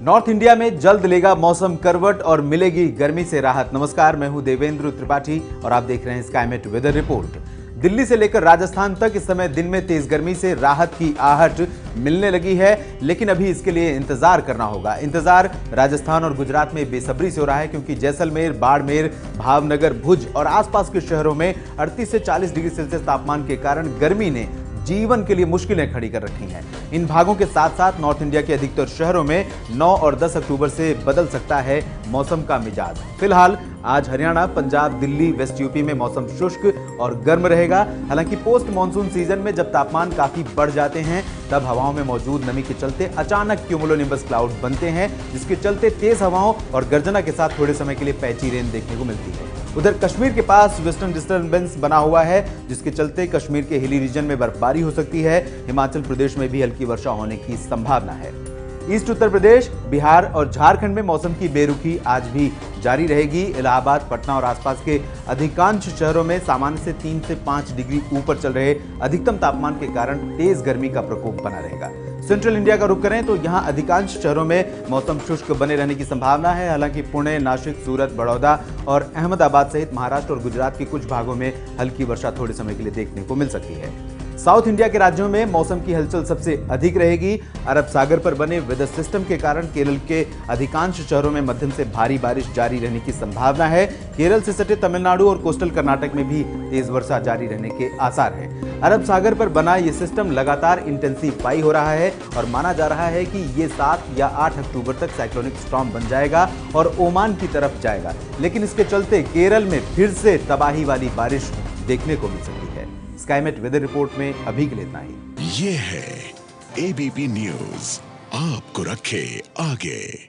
North India में जल्द लेगा मौसम करवट और मिलेगी गर्मी से राहत। नमस्कार, मैं हूँ देवेंद्र त्रिपाठी और आप देख रहे हैं स्काईमेट वेदर रिपोर्ट। दिल्ली से लेकर राजस्थान तक इस समय दिन में तेज गर्मी से राहत की आहट मिलने लगी है, लेकिन अभी इसके लिए इंतज़ार करना होगा। इंतज़ार राजस्थान और गुजरात में बेसब्री से हो रहा है, क्योंकि जैसलमेर, बाड़मेर, भावनगर, भुज और आसपास के शहरों में 38 से 40 डिग्री सेल्सियस तापमान के कारण गर्मी ने जीवन के लिए मुश्किलें खड़ी कर रखी हैं। इन भागों के साथ साथ नॉर्थ इंडिया के अधिकतर शहरों में 9 और 10 अक्टूबर से बदल सकता है मौसम का मिजाज। फ़िलहाल, आज हरियाणा, पंजाब, दिल्ली, वेस्ट यूपी में मौसम शुष्क और गर्म रहेगा। हालाँकि पोस्ट मानसून सीज़न में जब तापमान काफ़ी बढ़ जाते हैं, तब हवाओं में मौजूद नमी के चलते अचानक क्यूमुलोनिम्बस क्लाउड बनते हैं, जिसके चलते तेज हवाओं और गर्जना के साथ थोड़े समय के लिए पैची रेन देखने को मिलती है। उधर कश्मीर के पास वेस्टर्न डिस्टर्बेंस बना हुआ है, जिसके चलते कश्मीर के हिली रीजन में बर्फबारी हो सकती है। हिमाचल प्रदेश में भी हल्की वर्षा होने की संभावना है। ईस्ट उत्तर प्रदेश, बिहार और झारखंड में मौसम की बेरुखी आज भी जारी रहेगी। इलाहाबाद, पटना और आसपास के अधिकांश शहरों में सामान्य से तीन से पाँच डिग्री ऊपर चल रहे अधिकतम तापमान के कारण तेज गर्मी का प्रकोप बना रहेगा। सेंट्रल इंडिया का रुख करें तो यहाँ अधिकांश शहरों में मौसम शुष्क बने रहने की संभावना है। हालाँकि पुणे नासिक सूरत, बड़ौदा और अहमदाबाद सहित महाराष्ट्र और गुजरात के कुछ भागों में हल्की वर्षा थोड़े समय के लिए देखने को मिल सकती है। साउथ इंडिया के राज्यों में मौसम की हलचल सबसे अधिक रहेगी। अरब सागर पर बने वेदर सिस्टम के कारण केरल के अधिकांश शहरों में मध्यम से भारी बारिश जारी रहने की संभावना है। केरल से सटे तमिलनाडु और कोस्टल कर्नाटक में भी तेज वर्षा जारी रहने के आसार है। अरब सागर पर बना ये सिस्टम लगातार इंटेंसिफाई हो रहा है और माना जा रहा है कि ये सात या आठ अक्टूबर तक साइक्लोनिक स्टॉम बन जाएगा और ओमान की तरफ़ जाएगा। लेकिन इसके चलते केरल में फिर से तबाही वाली बारिश देखने को मिल सकती है। स्काईमेट वेदर रिपोर्ट में अभी के लिए इतना ही। ये है एबीपी न्यूज़ आपको रखे आगे।